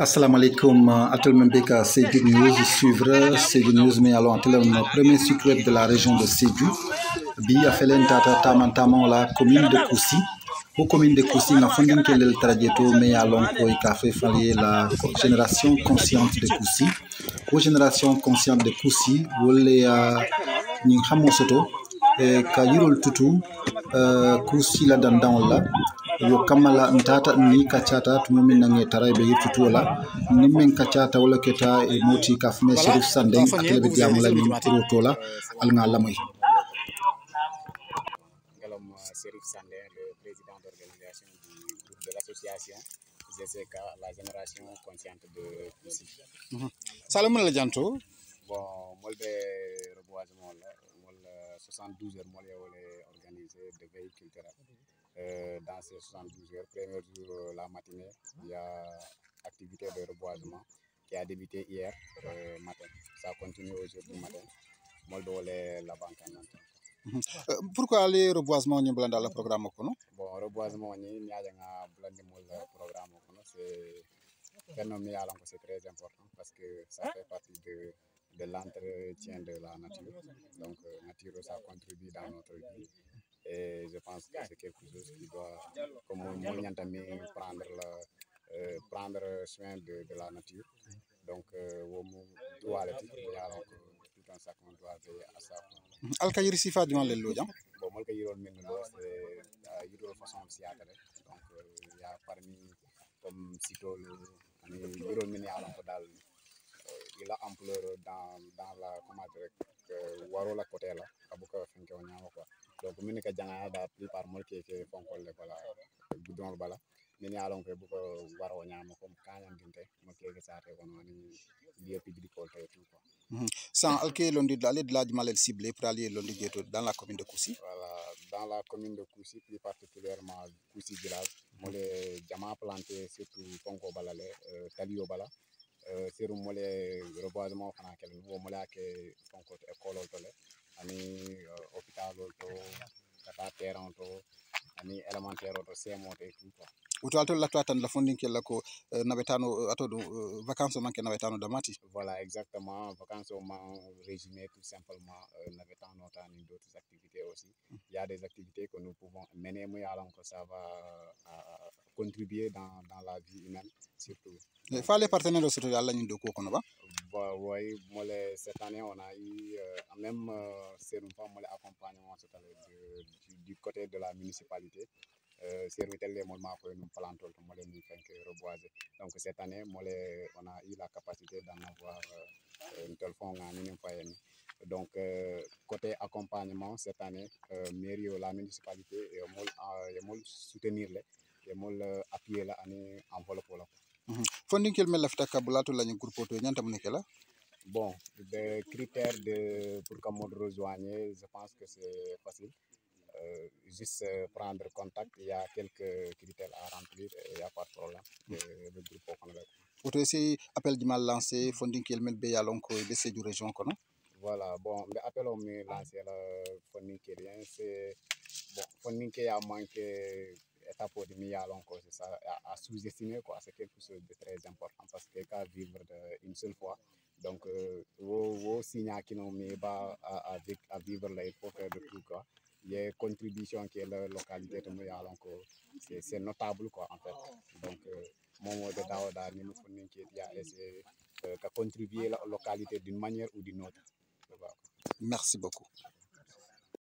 assalamu aleykum atelmen ɓe ka sédiou news suivre sédiou news mi alo atelem premier site web de la région de sédiou bi a felen tata la commune de koussi. Wo commune de koussi nga fondin kelel trajeto ya lon koy ka fe falie la génération consciente de koussi. Wo génération consciente de koussi wolle ya ñing xamo soto e ka yirol tutu koussi la dandan la yo kammala ntata ni kaccata tuma min nange taray ɓe yirtutu wala nin min kaccata wala keta e moti ka fume sérif sanden atele ɓe diyamala min rotola alga lamoy Ngelom Serif Sandé, le président d'organisation du groupe de l'association GCK, la génération consciente de Koussi. salamuna la janto. Bon, moi, le reboisement, là, moi, le 72 heures, moi, j'ai organisé des veilles culturelles. Euh, dans ces 72 heures, premier jour, euh, la matinée, il y a activité de reboisement qui a débuté hier euh, matin. Ça continue aujourd'hui matin. Je la banque pourquoi les reboisement ñu blanda la programme bon reboisement ni ñaƴanga blandi mol programme kono c'est phénomène mi yalan ko c'est très important parce que ça fait partie de de l'entretien de la nature. Donc euh, nature ça contribue dans notre vie. Et pense que c'est quelque chose qui doit comme mo ñantami prendre la euh, prendre soin de, de la nature. Donc euh, womu droit ko tout un chacun doit veiller à ça alkayiri sifa juman le lojam bon moi min ɗo c'est yirol façon siyata rek. Donc il y a parmi comme sitol ani yirol min yalan ko dal il a ampleur dans dans la comment dire que waro la côté la abu ko fenke o ñama quoi donc min ka janga da plupart mol ke ke fonkol le bala gudon bala. Min yalan ko bu ko waro ñama comme kañam dinte mo ke ke sate ko non lieu public ko tay tout quoi. Sans alke londi la le la jumal ciblé pour aller londi dans la commune de Koussi. Voilà, dans la commune de Koussi, plus particulièrement Koussi village, moi les diamants plantés surtout Ponko Balale, euh, Talio Bala, euh, c'est le moi les reboisement fana kel école tole, ani to, kata terrain to, ani élémentaire to, monté tout quoi. woto altol la tan la fondin kella ko nawetano ato ɗum vacance o manque nawetano damati Voilà, exactement. Vacances au Mans, résumé tout simplement, euh, activités aussi. Il y a des activités que nous pouvons mener, ça va euh, contribuer dans, dans la vie humaine, surtout. Fa les partenaire o soto allah ñin dow ko kono ba Bah, oui, cette année, on a eu euh, même euh, l'accompagnement cette année de- du, côté de la municipalité. Euh, nous. Donc, cette année, on a eu la capacité d'en avoir euh, une telle foyer. Donc, côté accompagnement, cette année, mairie la municipalité, et soutenir les, et appuyer la ñanta mun kela Bon, des critères de, pour qu'on me rejoigne, je pense que c'est facile. Euh, juste euh, prendre contact, il y a quelques critères à remplir et il n'y a pas de problème. Le, le groupe au Congrès. woto si appel jumal lancé fondin kel mel be yalon ko be sédou région kono Voilà, bon, mais appel au me lancer le funding qui rien, c'est bon, funding qui a manqué étape de milliard encore, c'est ça, à, à sous-estimer quoi, c'est quelque chose de très important parce que qu'à vivre de, une seule fois. Donc, euh, n'ont mis pas à, à, vi- à vivre là, il faut faire de tout quoi. Il y a une contribution qui est la localité de Moya, donc euh, c'est notable quoi en fait. Donc, euh, mon mot de Daouda, nous funding qui a essayé de contribuer la localité d'une manière ou d'une autre. Merci beaucoup